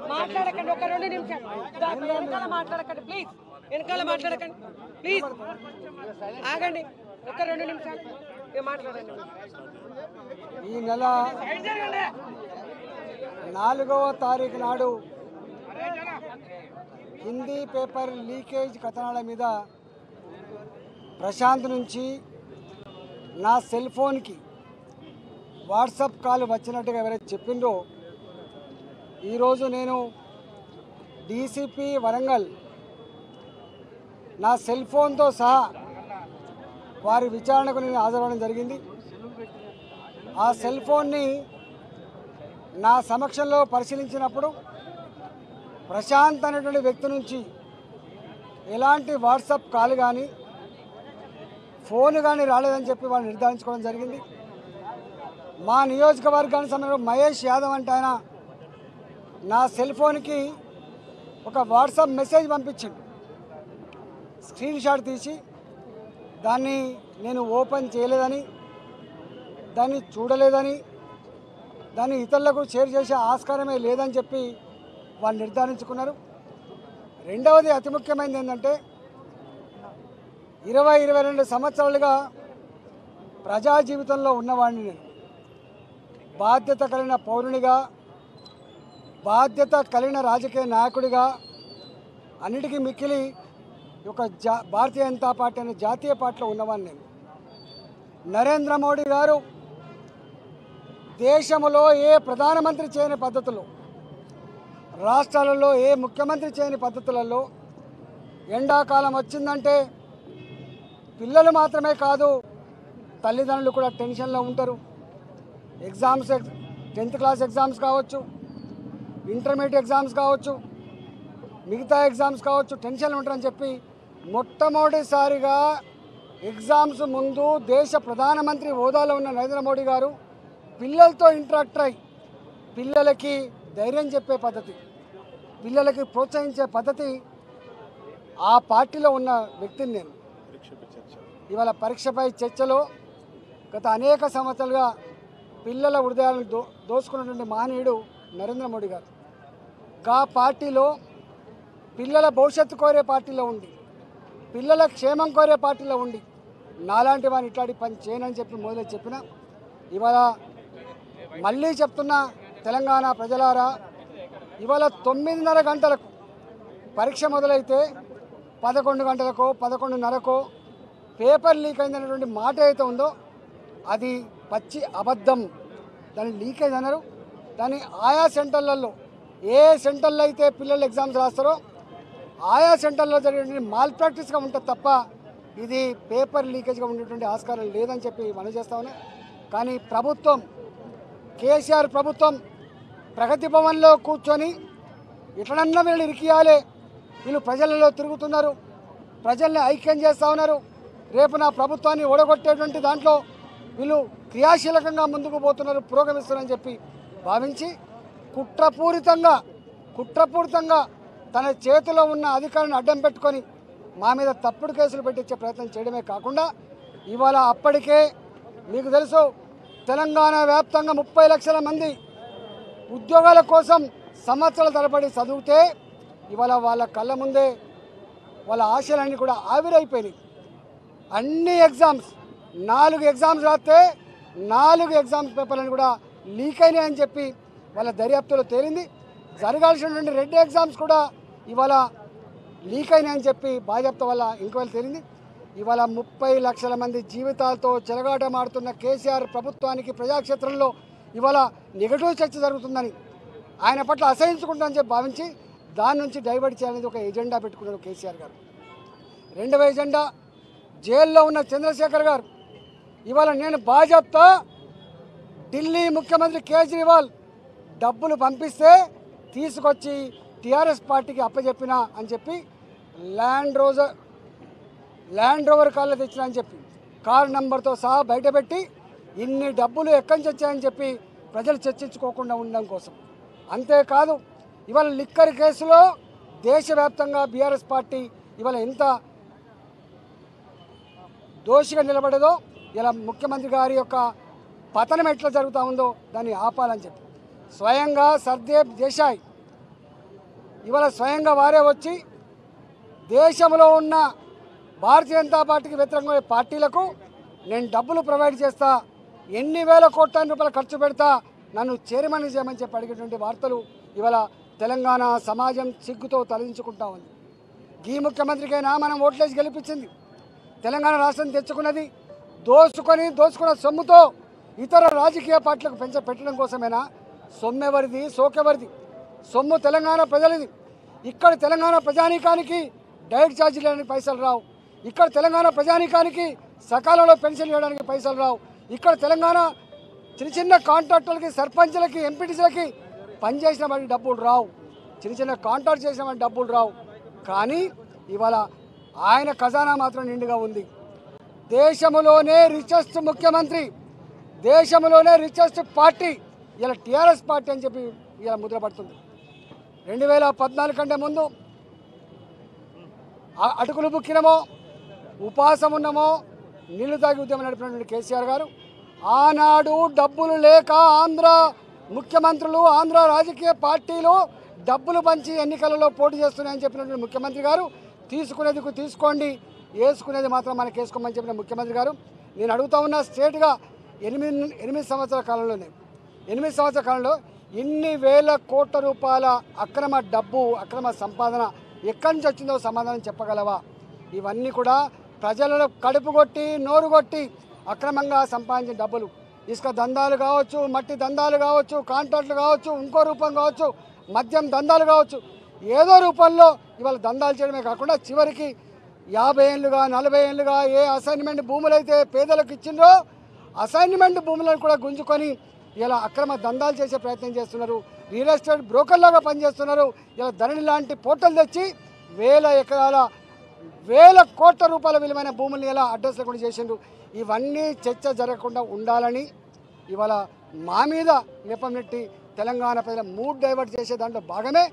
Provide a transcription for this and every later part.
మాట్లాడకండి ఒక రెండు నిమిషాలు. వెనకాల మాట్లాడకండి ప్లీజ్ వెనకాల మాట్లాడకండి ప్లీజ్ ఆగండి ఒక రెండు నిమిషాలు. మాట్లాడండి. ఈ నెల నాలుగవ తారీఖు నాడు హిందీ పేపర్ లీకేజ్ కథనాల మీద ప్రశాంత్ నుంచి నా సెల్ ఫోన్కి వాట్సాప్ కాల్ వచ్చినట్టుగా ఎవరైతే చెప్పిండ్రో ఈరోజు నేను డీసీపీ వరంగల్ నా సెల్ ఫోన్తో సహా వారి విచారణకు నేను హాజరవడం జరిగింది. ఆ సెల్ ఫోన్ని నా సమక్షంలో పరిశీలించినప్పుడు ప్రశాంత్ అనేటువంటి వ్యక్తి నుంచి ఎలాంటి వాట్సాప్ కాల్ కానీ ఫోన్ కానీ రాలేదని చెప్పి వాళ్ళు నిర్ధారించుకోవడం జరిగింది. మా నియోజకవర్గానికి సంబంధించిన మహేష్ యాదవ్ అంటే ఆయన నా సెల్ ఫోన్కి ఒక వాట్సాప్ మెసేజ్ పంపించిండు. స్క్రీన్ షాట్ తీసి దాన్ని నేను ఓపెన్ చేయలేదని దాన్ని చూడలేదని దాన్ని ఇతరులకు షేర్ చేసే ఆస్కారమే లేదని చెప్పి వాళ్ళు నిర్ధారించుకున్నారు. రెండవది అతి ముఖ్యమైనది ఏంటంటే ఇరవై ఇరవై రెండు సంవత్సరాలుగా ప్రజా జీవితంలో ఉన్నవాడిని నేను. బాధ్యత కలిగిన పౌరునిగా బాధ్యత కలిగిన రాజకీయ నాయకుడిగా అన్నిటికీ మిక్కిలి ఒక జా భారతీయ జనతా పార్టీ అనే జాతీయ పార్టీలో ఉన్నవాడిని నేను. నరేంద్ర మోడీ గారు దేశంలో ఏ ప్రధానమంత్రి చేయని పద్ధతులు రాష్ట్రాలలో ఏ ముఖ్యమంత్రి చేయని పద్ధతులలో ఎండాకాలం వచ్చిందంటే పిల్లలు మాత్రమే కాదు తల్లిదండ్రులు కూడా టెన్షన్లో ఉంటారు. ఎగ్జామ్స్ టెన్త్ క్లాస్ ఎగ్జామ్స్ కావచ్చు ఇంటర్మీడియట్ ఎగ్జామ్స్ కావచ్చు మిగతా ఎగ్జామ్స్ కావచ్చు టెన్షన్లు ఉంటారని చెప్పి మొట్టమొదటిసారిగా ఎగ్జామ్స్ ముందు దేశ ప్రధానమంత్రి హోదాలో ఉన్న నరేంద్ర మోడీ గారు పిల్లలతో ఇంటరాక్ట్ అయి పిల్లలకి ధైర్యం చెప్పే పద్ధతి పిల్లలకి ప్రోత్సహించే పద్ధతి ఆ పార్టీలో ఉన్న వ్యక్తిని నేను. ఇవాళ పరీక్షపై చర్చలో గత అనేక సంవత్సరాలుగా పిల్లల హృదయాలను దో దోసుకున్నటువంటి మహనీయుడు నరేంద్ర మోడీ గారు. గా పార్టీలో పిల్లల భవిష్యత్తు కోరే పార్టీలో ఉండి పిల్లల క్షేమం కోరే పార్టీలో ఉండి నాలాంటి వాడిని ఇట్లాంటి పని చేయనని చెప్పి మొదలు చెప్పిన ఇవాళ మళ్ళీ చెప్తున్న తెలంగాణ ప్రజలారా ఇవాళ తొమ్మిదిన్నర గంటలకు పరీక్ష మొదలైతే పదకొండు గంటలకో పదకొండున్నరకో పేపర్ లీక్ అయిందనేటువంటి మాట అయితే ఉందో అది పచ్చి అబద్ధం. దాన్ని లీకేజ్ అన్నారు. దాన్ని ఆయా సెంటర్లలో ఏ సెంటర్లో అయితే పిల్లలు ఎగ్జామ్స్ రాస్తారో ఆయా సెంటర్లో జరిగే మాల్ ప్రాక్టీస్గా ఉంటుంది తప్ప ఇది పేపర్ లీకేజ్గా ఉండేటువంటి ఆస్కారం లేదని చెప్పి మనం చేస్తా కానీ ప్రభుత్వం కేసీఆర్ ప్రభుత్వం ప్రగతి భవన్లో కూర్చొని ఇట్లనన్నా వీళ్ళు ఇరికియాలి. వీళ్ళు ప్రజలలో తిరుగుతున్నారు. ప్రజల్ని ఐక్యం చేస్తూ ఉన్నారు. రేపు నా ప్రభుత్వాన్ని ఓడగొట్టేటువంటి దాంట్లో వీళ్ళు క్రియాశీలకంగా ముందుకు పోతున్నారు పురోగమిస్తున్నారని చెప్పి భావించి కుట్రపూరితంగా కుట్రపూరితంగా తన చేతిలో ఉన్న అధికారాన్ని అడ్డం పెట్టుకొని మా మీద తప్పుడు కేసులు పెట్టించే ప్రయత్నం చేయడమే కాకుండా ఇవాళ అప్పటికే మీకు తెలుసు తెలంగాణ వ్యాప్తంగా ముప్పై లక్షల మంది ఉద్యోగాల కోసం సంవత్సరాల తరబడి చదివితే ఇవాళ వాళ్ళ కళ్ళ ముందే వాళ్ళ ఆశలన్నీ కూడా ఆవిరైపోయినాయి. అన్ని ఎగ్జామ్స్ నాలుగు ఎగ్జామ్స్ రాస్తే నాలుగు ఎగ్జామ్స్ పేపర్లను కూడా లీక్ అయినాయని చెప్పి వాళ్ళ దర్యాప్తులో తేలింది. జరగాల్సినటువంటి రెడ్ ఎగ్జామ్స్ కూడా ఇవాళ లీక్ అయినాయని చెప్పి బాధ్యత వల్ల ఎంక్వైరీ తేలింది. ఇవాళ ముప్పై లక్షల మంది జీవితాలతో చెలగాటమాడుతున్న కేసీఆర్ ప్రభుత్వానికి ప్రజాక్షేత్రంలో ఇవాళ నెగటివ్ చర్చ జరుగుతుందని ఆయన పట్ల అసహించుకుంటామని చెప్పి భావించి దాని నుంచి డైవర్ట్ చేయాలనేది ఒక ఎజెండా పెట్టుకున్నారు కేసీఆర్ గారు. రెండవ ఎజెండా జైల్లో ఉన్న చంద్రశేఖర్ గారు. ఇవాళ నేను బాజాప్తా ఢిల్లీ ముఖ్యమంత్రి కేజ్రీవాల్ డబ్బులు పంపిస్తే తీసుకొచ్చి టీఆర్ఎస్ పార్టీకి అప్పచెప్పిన అని చెప్పి ల్యాండ్ రోజర్ ల్యాండ్ రోవర్ కార్లో తెచ్చిన అని చెప్పి కారు నెంబర్తో సహా బయటపెట్టి ఇన్ని డబ్బులు ఎక్కడి నుంచి వచ్చాయని చెప్పి ప్రజలు చర్చించుకోకుండా ఉండడం కోసం. అంతేకాదు ఇవాళ లిక్కర్ కేసులో దేశవ్యాప్తంగా బీఆర్ఎస్ పార్టీ ఇవాళ ఎంత దోషిగా నిలబడదో ఇలా ముఖ్యమంత్రి గారి యొక్క పతనం ఎట్లా జరుగుతూ ఉందో దాన్ని ఆపాలని చెప్పి. స్వయంగా సర్దేవ్ దేశాయ్. ఇవాళ స్వయంగా వారే వచ్చి దేశంలో ఉన్న భారతీయ జనతా పార్టీకి వ్యతిరేకమైన పార్టీలకు నేను డబ్బులు ప్రొవైడ్ చేస్తా ఎన్ని వేల కోట్ల రూపాయలు ఖర్చు పెడతా నన్ను చైర్మన్ చేయమని చెప్పి అడిగేటువంటి వార్తలు ఇవాళ తెలంగాణ సమాజం సిగ్గుతో తలదించుకుంటా ఉంది. ఈ ముఖ్యమంత్రికైనా మనం ఓట్లేసి గెలిపించింది. తెలంగాణ రాష్ట్రం తెచ్చుకున్నది దోచుకొని దోచుకున్న సొమ్ముతో ఇతర రాజకీయ పార్టీలకు పెంచ పెట్టడం కోసమేనా? సొమ్మెవరిది సోకెవరిది? సొమ్ము తెలంగాణ ప్రజలది. ఇక్కడ తెలంగాణ ప్రజానీకానికి డైట్ ఛార్జీలని పైసలు రావు. ఇక్కడ తెలంగాణ ప్రజానీకానికి సకాలంలో పెన్షన్ ఇవ్వడానికి పైసలు రావు. ఇక్కడ తెలంగాణ చిన్న చిన్న కాంట్రాక్టర్లకి సర్పంచ్లకి ఎంపీటీసీలకి పనిచేసిన వాటికి డబ్బులు రావు. చిన్న చిన్న కాంట్రాక్ట్ చేసిన వాటికి డబ్బులు రావు. కానీ ఇవాళ ఆయన ఖజానా మాత్రం నిండుగా ఉంది. దేశంలోనే రిచెస్ట్ ముఖ్యమంత్రి. దేశంలోనే రిచెస్ట్ పార్టీ. ఇలా టీఆర్ఎస్ పార్టీ అని చెప్పి ఇలా ముద్రపడుతుంది రెండు వేల పద్నాలుగు కంటే ముందు అటుకులు బుక్కినమో ఉపాసం ఉన్నామో నీళ్ళు తాగి ఉద్యమం నడిపినటువంటి కేసీఆర్ గారు ఆనాడు డబ్బులు లేక ఆంధ్ర ముఖ్యమంత్రులు ఆంధ్ర రాజకీయ పార్టీలు డబ్బులు పంచి ఎన్నికలలో పోటీ చేస్తున్నాయని చెప్పినటువంటి ముఖ్యమంత్రి గారు తీసుకునేది తీసుకోండి వేసుకునేది మాత్రం మనకి వేసుకోమని చెప్పిన ముఖ్యమంత్రి గారు. నేను అడుగుతా ఉన్న స్టేట్గా ఎనిమిది ఎనిమిది సంవత్సరాల కాలంలోనే ఎనిమిది సంవత్సరాల కాలంలో ఇన్ని వేల కోట్ల రూపాయల అక్రమ డబ్బు అక్రమ సంపాదన ఎక్కడి నుంచి వచ్చిందో సమాధానం చెప్పగలవా? ఇవన్నీ కూడా ప్రజలను కడుపు కొట్టి నోరు కొట్టి అక్రమంగా సంపాదించిన డబ్బులు. ఇసుక దందాలు కావచ్చు మట్టి దందాలు కావచ్చు కాంట్రాక్ట్లు కావచ్చు ఇంకో రూపం కావచ్చు మద్యం దందాలు కావచ్చు ఏదో రూపంలో ఇవాళ దందాలు చేయడమే కాకుండా చివరికి యాభై ఏళ్ళుగా నలభై ఏళ్ళుగా ఏ అసైన్మెంట్ భూములు అయితే పేదలకు ఇచ్చిందో అసైన్మెంట్ భూములను కూడా గుంజుకొని ఇలా అక్రమ దందాలు చేసే ప్రయత్నం చేస్తున్నారు. రియల్ ఎస్టేట్ బ్రోకర్లాగా పనిచేస్తున్నారు. ఇలా ధరణి లాంటి పోర్టల్ తెచ్చి వేల ఎకరాల వేల కోట్ల రూపాయల విలువైన భూముల్ని ఎలా అడ్రస్ లేకుండా చేసిండ్రు. ఇవన్నీ చర్చ జరగకుండా ఉండాలని ఇవాళ మా మీద నెపం నెట్టి తెలంగాణ ప్రజల మూడ్ డైవర్ట్ చేసే దాంట్లో భాగమే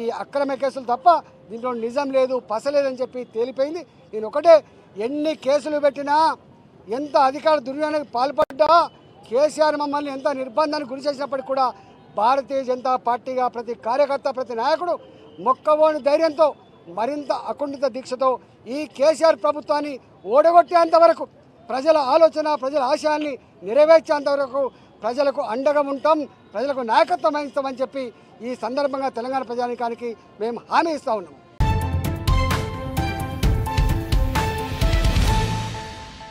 ఈ అక్రమ కేసులు తప్ప దీంట్లో నిజం లేదు పసలేదని చెప్పి తేలిపోయింది. నేను ఒకటే ఎన్ని కేసులు పెట్టినా ఎంత అధికార దుర్వినియోగానికి పాల్పడ్డా కేసీఆర్ మమ్మల్ని ఎంత నిర్బంధానికి గురి చేసినప్పటికీ కూడా భారతీయ జనతా పార్టీగా ప్రతి కార్యకర్త ప్రతి నాయకుడు మొక్కవోని ధైర్యంతో మరింత అకుంఠిత దీక్షతో ఈ కేసీఆర్ ప్రభుత్వాన్ని ఓడగొట్టేంత వరకు ప్రజల ఆలోచన ప్రజల ఆశయాన్ని నెరవేర్చేంత వరకు ప్రజలకు అండగా ఉంటాం ప్రజలకు నాయకత్వం వహిస్తామని చెప్పి ఈ సందర్భంగా తెలంగాణ ప్రజానికానికి మేము హామీ ఇస్తూ ఉన్నాం.